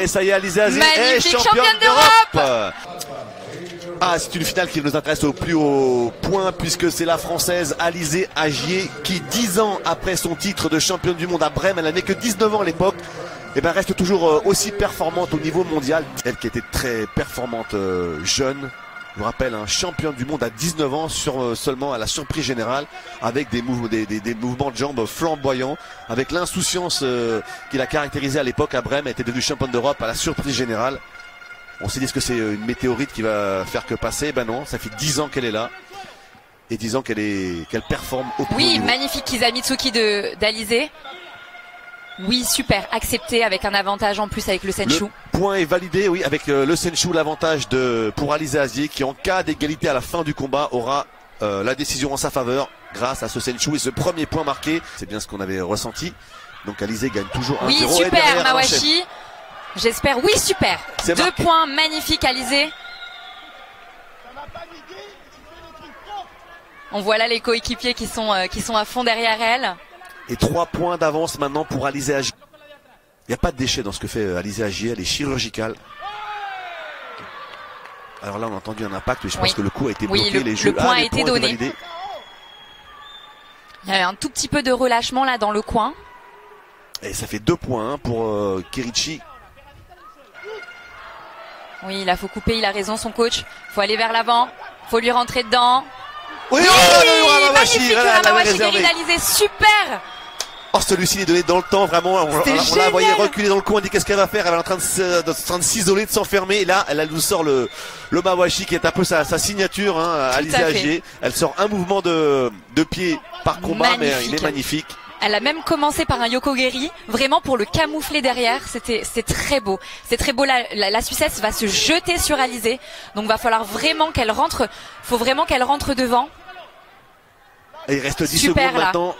et ça y est, Alizé Aziz est championne d'Europe. Ah, c'est une finale qui nous intéresse au plus haut point puisque c'est la française Alizé Agier qui, dix ans après son titre de championne du monde à Brême, elle n'avait que 19 ans à l'époque, et ben reste toujours euh, aussi performante au niveau mondial. Elle qui était très performante euh, jeune, je vous rappelle, un championne du monde à 19 ans sur euh, seulement à la surprise générale, avec des, mouvements, des, des- des mouvements de jambes flamboyants, avec l'insouciance euh, qui l'a caractérisée à l'époque à Brême, elle était devenue championne d'Europe à la surprise générale. On s'est dit est-ce que c'est une météorite qui va faire que passer? Ben non, ça fait 10 ans qu'elle est là. Et 10 ans qu'elle est qu'elle performe au plus Oui, magnifique Kizamitsuki de d'Alizé. Oui, super, accepté avec un avantage en plus avec le Senshu. Le point est validé, oui, avec euh, le Senshu, l'avantage de pour Alizé Azier qui en cas d'égalité à la fin du combat aura euh, la décision en sa faveur grâce à ce Senshu et ce premier point marqué. C'est bien ce qu'on avait ressenti. Donc Alizé gagne toujours 1-0. Oui, super. Mawashi. J'espère. Oui, super. Deux marqué. points magnifiques, Alizé. On voit là les coéquipiers qui sont euh, qui sont à fond derrière elle. Et trois points d'avance maintenant pour Alizé Agier. Il n'y a pas de déchet dans ce que fait euh, Alizé Agier, elle est chirurgicale. Alors là, on a entendu un impact, mais je pense Oui. que le coup a été Oui, bloqué. le- les le jeux, point a les été donné. Il y a un tout petit peu de relâchement là dans le coin. Et ça fait deux points hein, pour euh, Kirichi. Oui, là faut couper, il a raison son coach. Faut aller vers l'avant. Faut lui rentrer dedans. Oui, Oui, oh, le magnifique réservé. d'Alizé, super. Oh, celui-ci il est donné dans le temps, vraiment. On, on- C'était on la voyait reculer dans le coin, on dit qu'est-ce qu'elle va faire? Elle est en train de, s'isoler, de s'enfermer. Et là, elle, nous sort le, le Mawashi qui est un peu sa, sa signature, hein, Alizé. Agier. Elle sort un mouvement de, de pied par combat, mais il est Magnifique. magnifique. Elle a même commencé par un Yokogeri, vraiment pour le camoufler derrière. C'était, c'est très beau. C'est très beau. La, la, la Suissesse va se jeter sur Alizé. Donc va falloir vraiment qu'elle rentre. Faut vraiment qu'elle rentre devant. Et il reste 10 Super, secondes là. maintenant.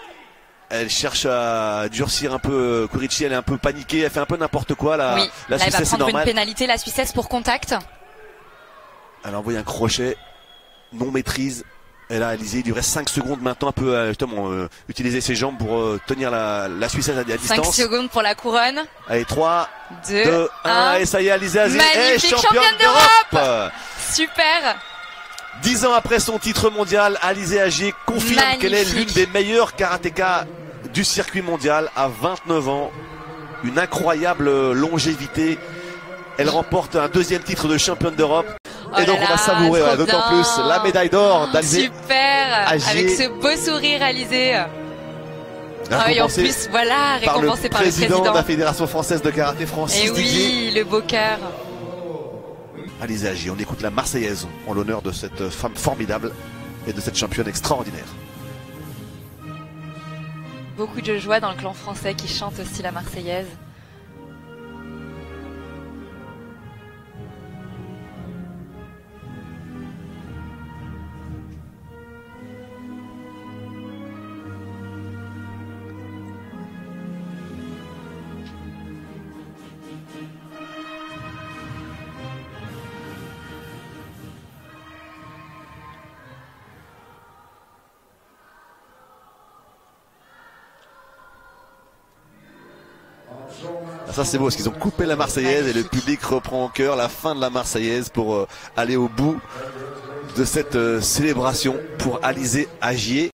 Elle cherche à durcir un peu euh, Kurichi, elle est un peu paniquée, elle fait un peu n'importe quoi. La, oui. La là, elle va prendre une pénalité, la Suissesse, pour contact. Elle envoie un crochet, non maîtrise. Et là, Alizé, il lui reste 5 secondes maintenant, un peu euh, justement euh, utiliser ses jambes pour euh, tenir la, la Suissesse à, à 5 distance. secondes pour la couronne. Allez, 3, 2, 2, 1, 1. et ça y est, Alizé Azé est championne championne d'Europe Super. Dix ans après son titre mondial, Alizé Agier confirme qu'elle est l'une des meilleures karatékas du circuit mondial à 29 ans. Une incroyable longévité. Elle remporte un deuxième titre de championne d'Europe. Oh et donc là on va savourer d'autant plus la médaille d'or d'Alizé. Super. Avec ce beau sourire, Alizé. Ah, et en plus, voilà, par le récompensé par le président, de la Fédération française de karaté Francis Et Didier. oui, le beau cœur. Alizé Agier, on écoute la Marseillaise en l'honneur de cette femme formidable et de cette championne extraordinaire. Beaucoup de joie dans le clan français qui chante aussi la Marseillaise. Ça c'est beau parce qu'ils ont coupé la Marseillaise et le public reprend en cœur la fin de la Marseillaise pour euh, aller au bout de cette euh, célébration pour Alizé Agier.